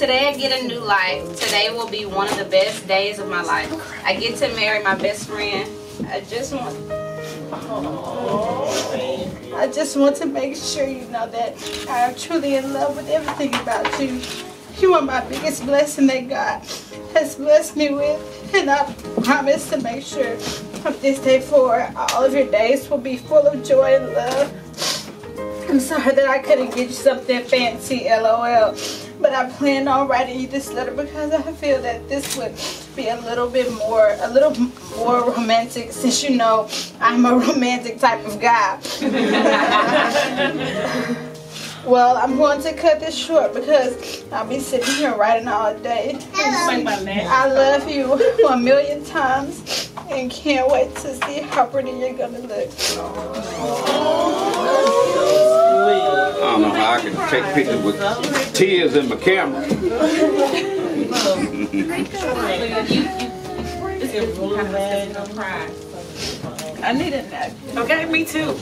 Today I get a new life. Today will be one of the best days of my life. I get to marry my best friend. I just want I just want to make sure you know that I am truly in love with everything about you. You are my biggest blessing that God has blessed me with. And I promise to make sure from this day forward, all of your days will be full of joy and love. I'm sorry that I couldn't get you something fancy, lol. But I planned on writing you this letter because I feel that this would be a little bit more, a little more romantic since you know I'm a romantic type of guy. well, I'm going to cut this short because I'll be sitting here writing all day. I love you a million times and can't wait to see how pretty you're going to look. I don't know how I can take pictures with tears in my camera. I need it. Okay, me too.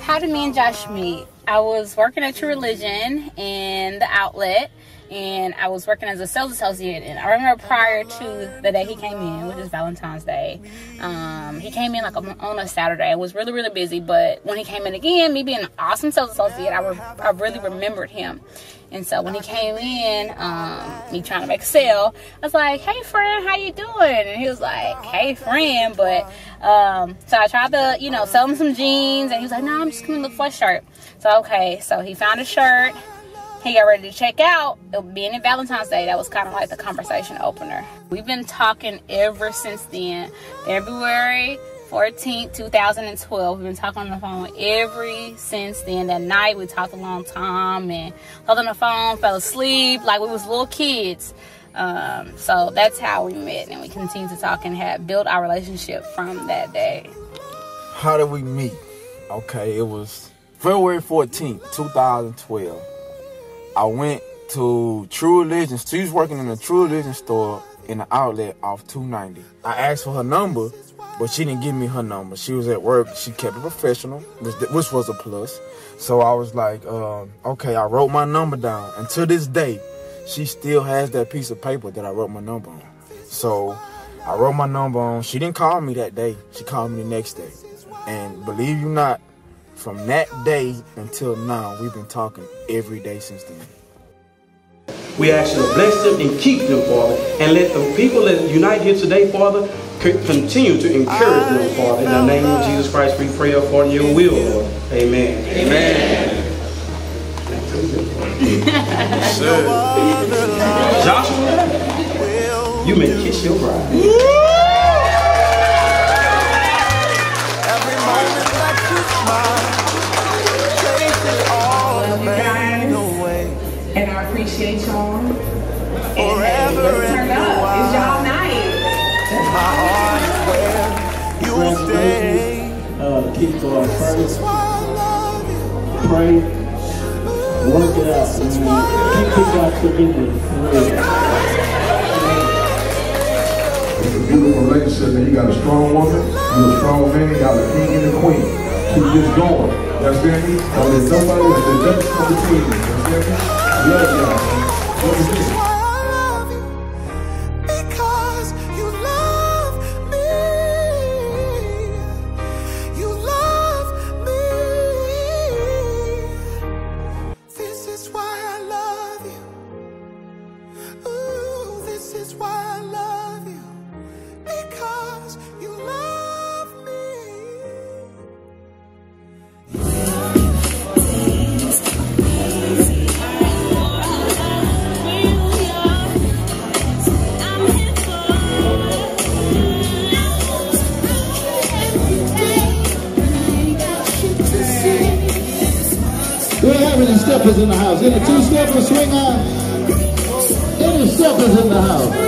How did me and Josh meet? I was working at True Religion in the outlet and I was working as a sales associate. And I remember prior to the day he came in, which is Valentine's Day, um, he came in like on a Saturday. I was really, really busy. But when he came in again, me being an awesome sales associate, I, re- I really remembered him. And so when he came in, um, me trying to make a sale, I was like, "Hey friend, how you doing?" And he was like, "Hey friend," but um, so I tried to, you know, sell him some jeans, and he was like, "No, I'm just to look for a shirt." So okay, so he found a shirt he got ready to check out. it Being in Valentine's Day, that was kind of like the conversation opener. We've been talking ever since then. February 14th, 2012. We've been talking on the phone every since then. That night we talked a long time and talked on the phone, fell asleep like we was little kids. Um, so that's how we met and we continued to talk and had built our relationship from that day. How did we meet? Okay, it was February 14th, 2012. I went to True Religion. She was working in a True Religion store in the outlet off 290. I asked for her number, but she didn't give me her number. She was at work. She kept it professional, which, was a plus. So I was like, um, okay, I wrote my number down. And to this day, she still has that piece of paper that I wrote my number on. So I wrote my number on. She didn't call me that day. She called me the next day. And believe you not, from that day until now, we've been talking every day since then. We ask you to bless them and keep them, Father, and let the people that unite here today, Father, continue to encourage them, Father. In the name of Jesus Christ, we pray according to your will, Lord. Amen. Amen. Joshua, you may kiss your bride. Appreciate y'all. And let's turn up. It's y'all night. My heart is where you stay. Uh, keep going first. Pray. Work it out. Keep God's forgiveness. It's a beautiful relationship, and you got a strong woman, you a strong man, you got a king and a queen. Keep this going. You understand me? Don't let nobody, there's nothing come between you. You understand me? love y'all. What is this? Steppers in the house? Any two steppers swing on? Any steppers in the house?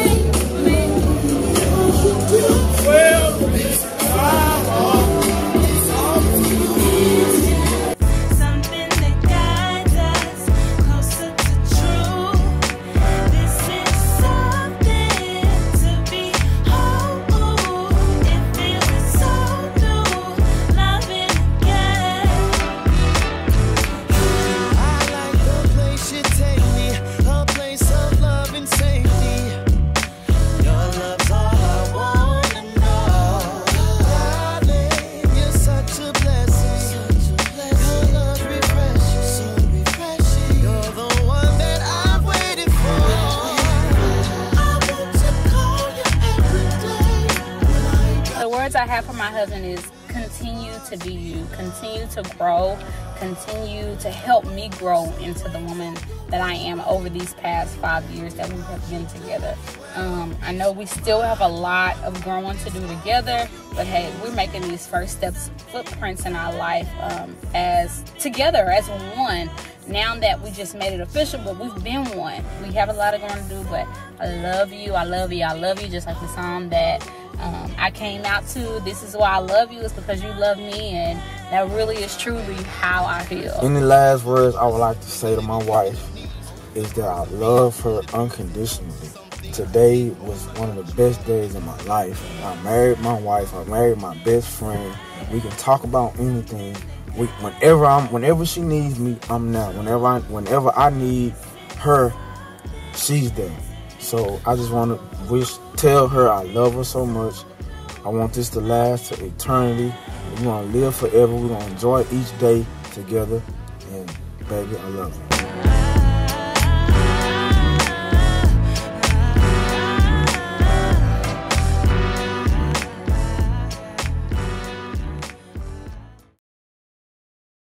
Words I have for my husband is continue to be you, continue to grow, continue to help me grow into the woman that I am over these past five years that we have been together. Um, I know we still have a lot of growing to do together, but hey, we're making these first steps, footprints in our life um, as together, as one. Now that we just made it official, but we've been one. We have a lot of growing to do, but I love you, I love you, I love you, just like the song that um, I came out to. This is why I love you, is because you love me, and that really is truly how I feel. Any last words I would like to say to my wife is that I love her unconditionally. Today was one of the best days of my life. I married my wife. I married my best friend. We can talk about anything. We, whenever I'm, whenever she needs me, I'm there. Whenever I, whenever I need her, she's there. So I just want to wish, tell her I love her so much. I want this to last to eternity. We're gonna live forever. We're to enjoy each day together. And baby, I love you.